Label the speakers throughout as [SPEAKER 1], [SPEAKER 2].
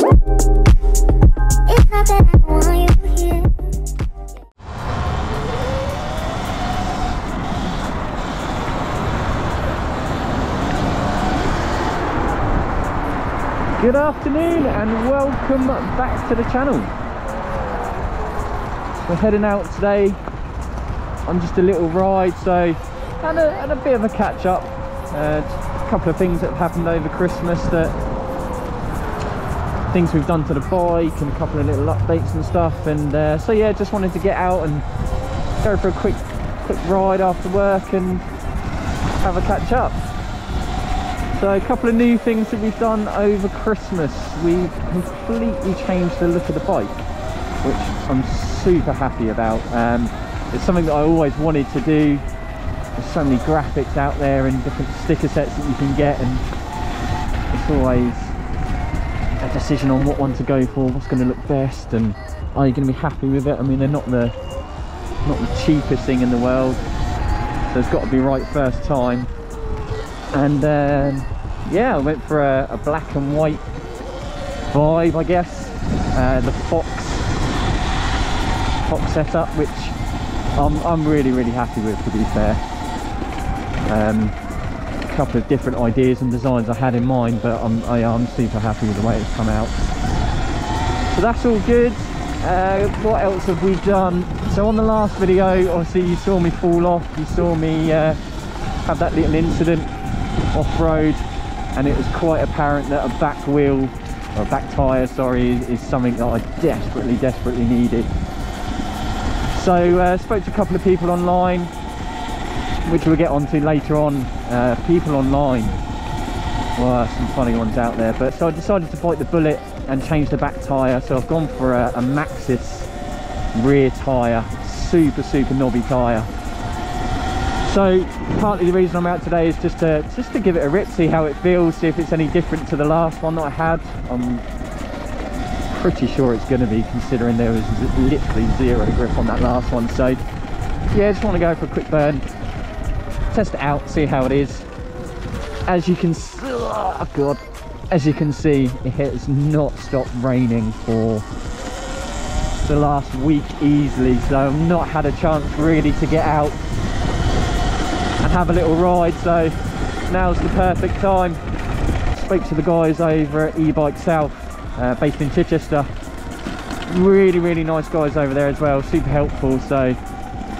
[SPEAKER 1] Good afternoon and welcome back to the channel. We're heading out today on just a little ride, so and a, and a bit of a catch up. Uh, a couple of things that have happened over Christmas that things we've done to the bike and a couple of little updates and stuff. And uh, so yeah, just wanted to get out and go for a quick quick ride after work and have a catch up. So a couple of new things that we've done over Christmas. We've completely changed the look of the bike, which I'm super happy about. Um, it's something that I always wanted to do. There's so many graphics out there and different sticker sets that you can get and it's always a decision on what one to go for, what's going to look best and are you going to be happy with it? I mean they're not the not the cheapest thing in the world so it's got to be right first time. And um, yeah I went for a, a black and white vibe I guess. Uh, the Fox Fox setup which I'm, I'm really really happy with to be fair. Um, couple of different ideas and designs I had in mind but I'm, I, am super happy with the way it's come out. So that's all good. Uh, what else have we done? So on the last video obviously you saw me fall off. You saw me uh, have that little incident off-road and it was quite apparent that a back wheel or a back tyre sorry is, is something that I desperately desperately needed. So uh, spoke to a couple of people online which we'll get onto later on. Uh, people online well some funny ones out there but so I decided to bite the bullet and change the back tyre so I've gone for a, a Maxxis rear tyre super super knobby tyre so partly the reason I'm out today is just to just to give it a rip see how it feels see if it's any different to the last one that I had. I'm pretty sure it's going to be considering there was literally zero grip on that last one. So yeah I just want to go for a quick burn test it out see how it is. As you can see oh god as you can see it has not stopped raining for the last week easily so I've not had a chance really to get out and have a little ride so now's the perfect time. Spoke to the guys over at e-bike south uh, based in chichester. Really really nice guys over there as well super helpful so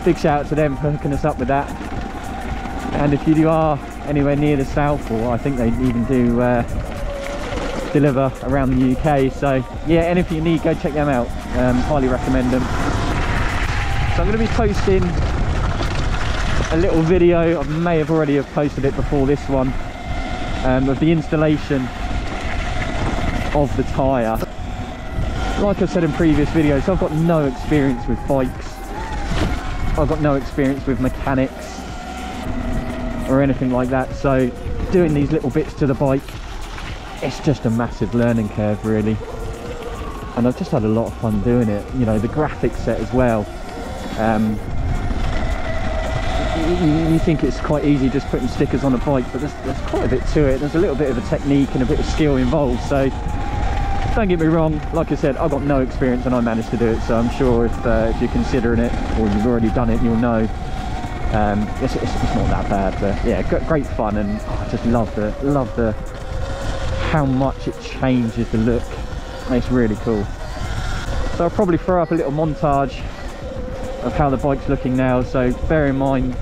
[SPEAKER 1] big shout out to them for hooking us up with that and if you are anywhere near the south or i think they even do uh, deliver around the uk so yeah anything you need go check them out. Um, highly recommend them. So i'm going to be posting a little video. I may have already have posted it before this one um, of the installation of the tyre. Like i said in previous videos i've got no experience with bikes. I've got no experience with mechanics or anything like that. So doing these little bits to the bike it's just a massive learning curve really. And I've just had a lot of fun doing it you know the graphics set as well. Um, you, you, think it's quite easy just putting stickers on a bike but there's, there's quite a bit to it. There's a little bit of a technique and a bit of skill involved so don't get me wrong like I said I've got no experience and I managed to do it so I'm sure if, uh, if you're considering it or you've already done it you'll know um, it's, it's, it's, not that bad but yeah great fun and oh, I just love the love the how much it changes the look. It's really cool. So I'll probably throw up a little montage of how the bike's looking now. So bear in mind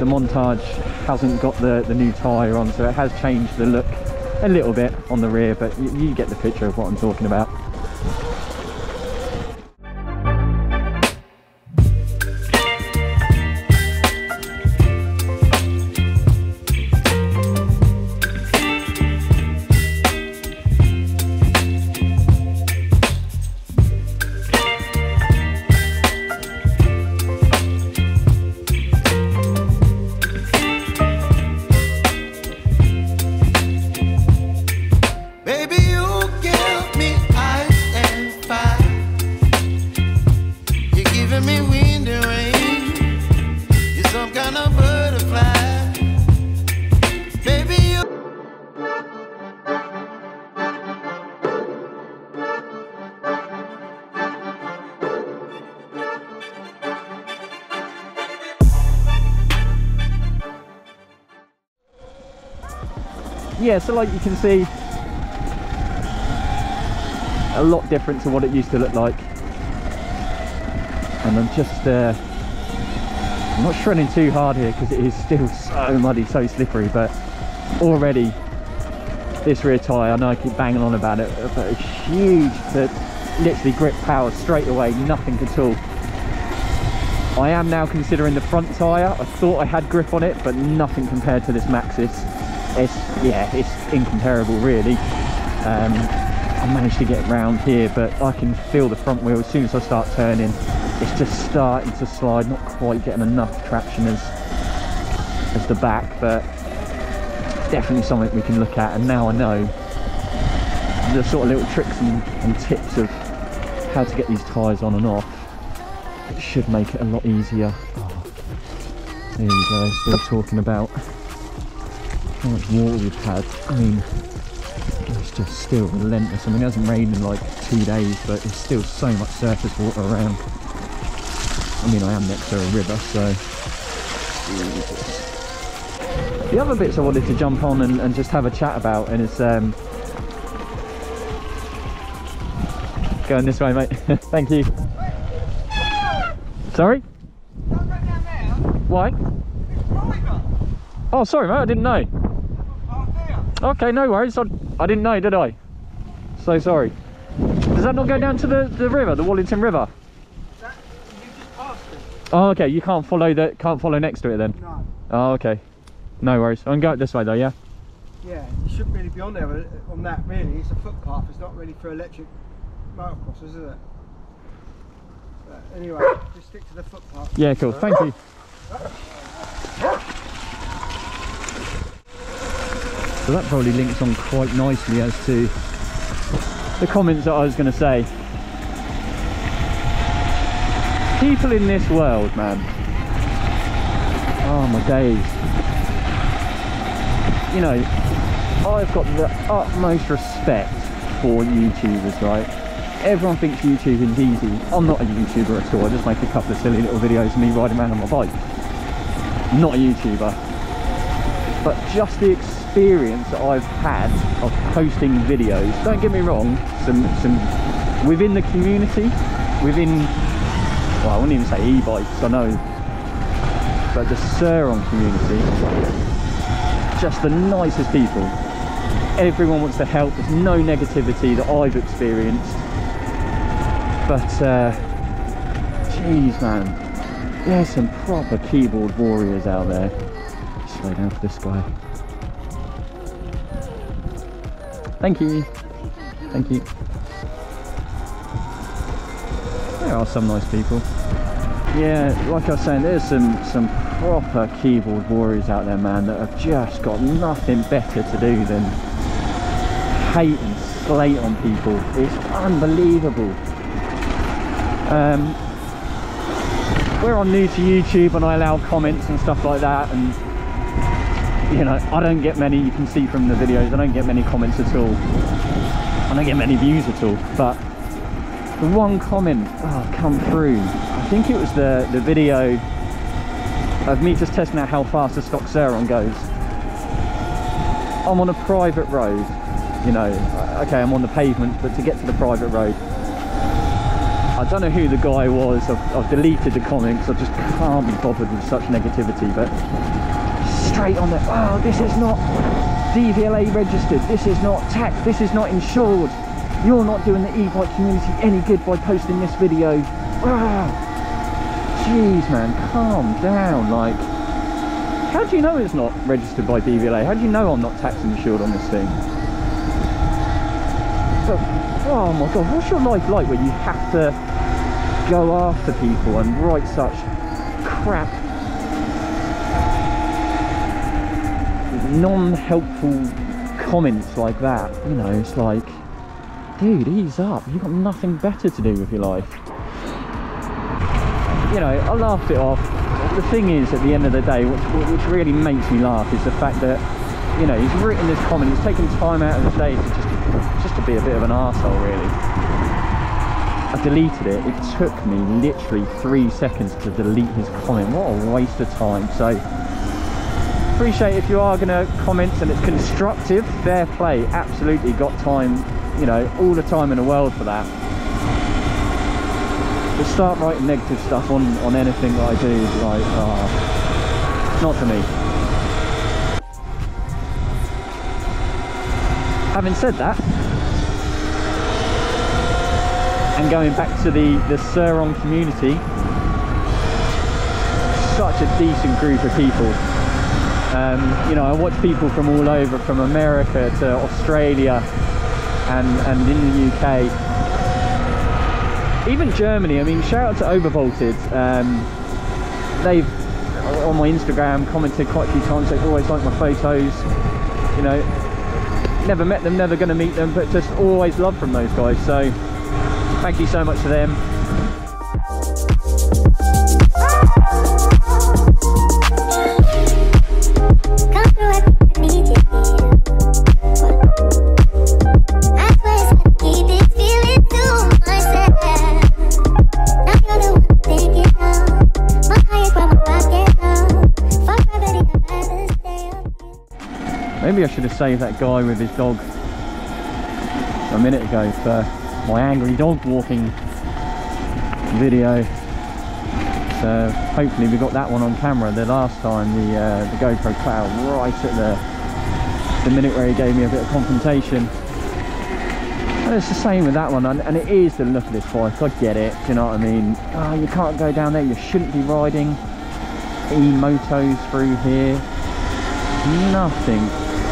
[SPEAKER 1] the montage hasn't got the the new tyre on so it has changed the look a little bit on the rear but you, you get the picture of what I'm talking about yeah, so like you can see, a lot different to what it used to look like. And I'm just, uh, I'm not shredding too hard here because it is still so muddy, so slippery, but already this rear tyre, I know I keep banging on about it, but it's huge that literally grip power straight away, nothing at all. I am now considering the front tyre. I thought I had grip on it, but nothing compared to this Maxxis. It's, yeah, it's incomparable really. Um, I managed to get round here, but I can feel the front wheel as soon as I start turning. It's just starting to slide, not quite getting enough traction as, as the back, but definitely something we can look at. And now I know the sort of little tricks and, and tips of how to get these tyres on and off. It should make it a lot easier. Oh, there we go, still talking about how much water we've had. I mean, it's just still relentless. I mean, it hasn't rained in like two days, but there's still so much surface water around. I mean, I am next to a river, so... The other bits I wanted to jump on and, and just have a chat about, and it's um, going this way, mate. Thank you. Sorry? Why? Oh, sorry, mate. I didn't know. Okay, no worries. I, I didn't know, did I? So sorry. Does that not go down to the, the river, the Wallington River? Oh, okay. You can't follow the can't follow next to it then.
[SPEAKER 2] No.
[SPEAKER 1] Oh, okay. No worries. I can go this way though. Yeah.
[SPEAKER 2] Yeah, you shouldn't really be on there uh, on that really. It's a footpath. It's not really for electric motocrossers, is it? But anyway, just stick to the footpath.
[SPEAKER 1] Yeah. Cool. Thank you. So that probably links on quite nicely as to the comments that I was going to say. People in this world, man. Oh my days. You know, I've got the utmost respect for YouTubers, right? Everyone thinks YouTube is easy. I'm not a YouTuber at all. I just make a couple of silly little videos of me riding around on my bike. Not a YouTuber but just the experience that I've had of posting videos don't get me wrong some some within the community within well I wouldn't even say e-bikes I know. But the Surron community just the nicest people. Everyone wants to help there's no negativity that I've experienced. But uh jeez man. There's some proper keyboard warriors out there down for this guy. Thank you. Thank you. There are some nice people. Yeah, like I was saying, there's some some proper keyboard warriors out there, man, that have just got nothing better to do than hate and slate on people. It's unbelievable. Um, where I'm new to YouTube and I allow comments and stuff like that, and you know I don't get many you can see from the videos I don't get many comments at all. I don't get many views at all but the one comment oh, come through. I think it was the the video of me just testing out how fast the stock Surron goes. I'm on a private road you know okay I'm on the pavement but to get to the private road I don't know who the guy was. I've, I've deleted the comments I just can't be bothered with such negativity but straight on there. Oh, this is not DVLA registered. This is not tax. This is not insured. You're not doing the e-bike community any good by posting this video. Ah, jeez, man, calm down. Like, how do you know it's not registered by DVLA? How do you know I'm not tax insured on this thing? Oh my god, what's your life like where you have to go after people and write such crap non-helpful comments like that you know it's like dude ease up you've got nothing better to do with your life you know i laughed it off the thing is at the end of the day which, which really makes me laugh is the fact that you know he's written this comment he's taken time out of his day to just just to be a bit of an arsehole really I deleted it. It took me literally three seconds to delete his comment. What a waste of time. So appreciate if you are going to comment and it's constructive, fair play. Absolutely got time, you know, all the time in the world for that. But start writing negative stuff on, on anything that I do, like, uh, not for me. Having said that, and going back to the, the Surron community, such a decent group of people. Um, you know, I watch people from all over, from America to Australia and, and in the UK. Even Germany, I mean, shout out to Overvolted. Um, they've, on my Instagram, commented quite a few times, they've always liked my photos. You know, never met them, never going to meet them, but just always love from those guys. So thank you so much to them. Saved that guy with his dog a minute ago for my angry dog walking video. So hopefully we got that one on camera. The last time the uh, the GoPro cloud right at the the minute where he gave me a bit of confrontation. And it's the same with that one, and, and it is the look of this bike. I get it. Do you know what I mean? Oh, you can't go down there. You shouldn't be riding e-motos through here. Nothing.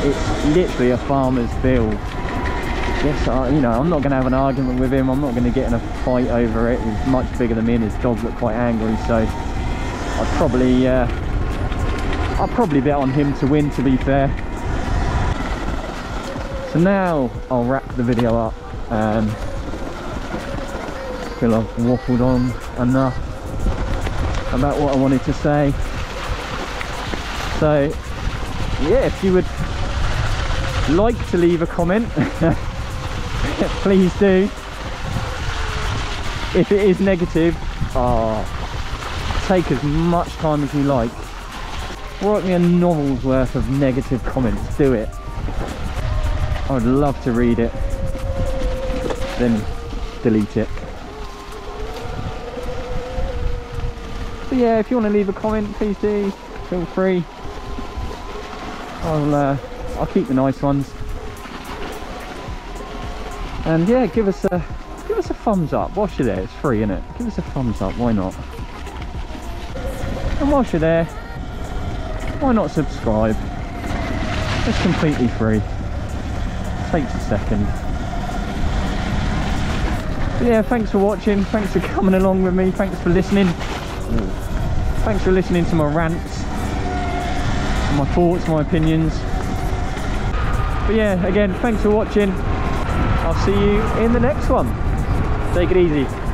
[SPEAKER 1] It's literally a farmer's build. Yes, I, you know, I'm not going to have an argument with him. I'm not going to get in a fight over it. He's much bigger than me, and his dog look quite angry. So I'd probably, uh, I'd probably bet on him to win. To be fair. So now I'll wrap the video up. Um, feel I've waffled on enough about what I wanted to say. So yeah, if you would like to leave a comment, please do. If it is negative, oh, take as much time as you like. Write me a novel's worth of negative comments, do it. I would love to read it, then delete it. But yeah, if you want to leave a comment, please do. Feel free. I'll uh, I'll keep the nice ones. And yeah, give us a give us a thumbs up. Whilst you're there, it's free, isn't it? Give us a thumbs up. Why not? And whilst you're there, why not subscribe? It's completely free. Takes a second. But yeah, thanks for watching. Thanks for coming along with me. Thanks for listening. Thanks for listening to my rants, my thoughts, my opinions. But yeah, again, thanks for watching. I'll see you in the next one. Take it easy.